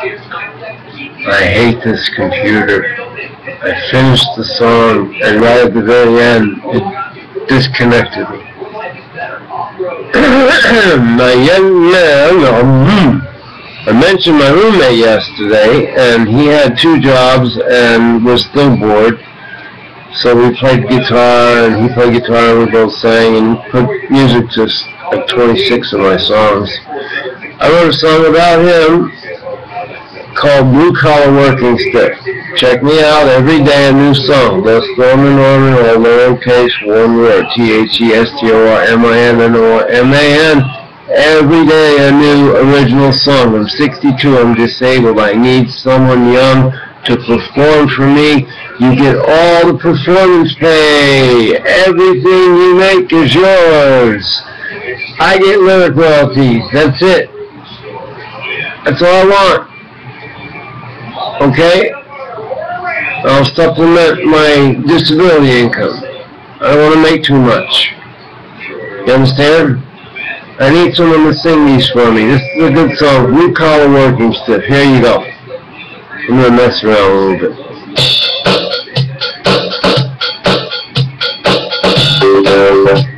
I hate this computer. I finished the song, and right at the very end, it disconnected me. my young man, um, I mentioned my roommate yesterday, and he had two jobs and was still bored. So we played guitar, and he played guitar, and we both sang, and put music to like 26 of my songs. I wrote a song about him called Blue Collar Working Stiff. Check me out every day a new song. That's Norman Norman, all lowercase, one word, T-H-E-S-T-O-R-M-I-N-N-O-R-M-A-N. Every day a new original song. I'm 62, I'm disabled. I need someone young to perform for me. You get all the performance pay. Everything you make is yours. I get lyric royalties. That's it. That's all I want. Okay? I'll supplement my disability income. I don't want to make too much. You understand? I need someone to sing these for me. This is a good song. Blue collar working stiff. Here you go. I'm going to mess around a little bit. Seven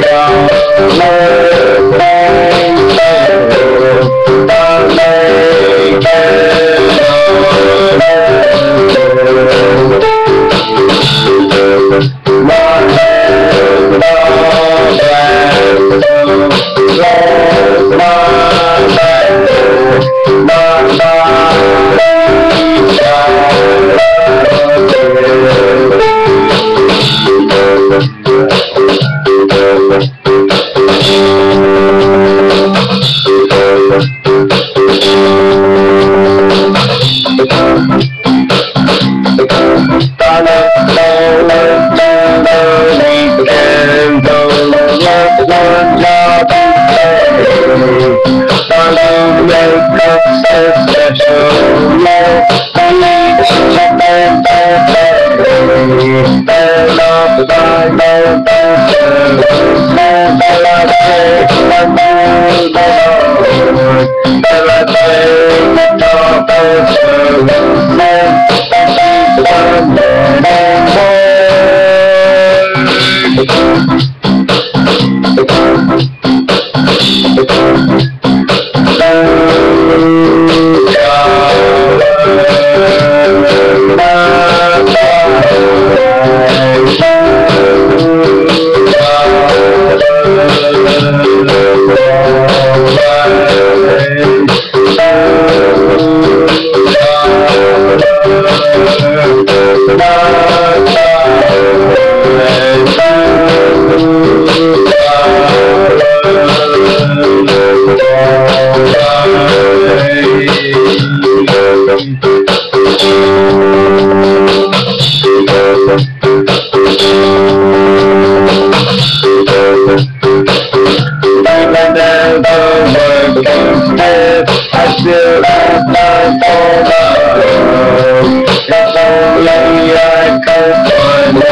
the ground, Bye.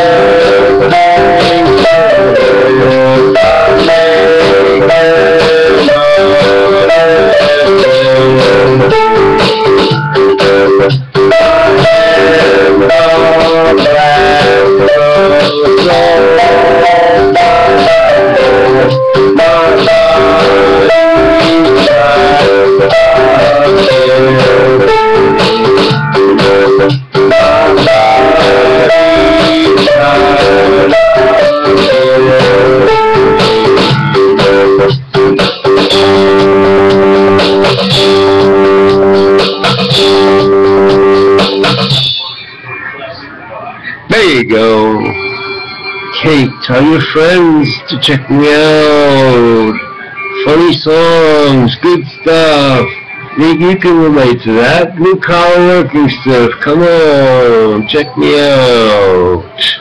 Música tell your friends to check me out. Funny songs, good stuff. You, can relate to that. Blue collar working stiff. Come on, check me out.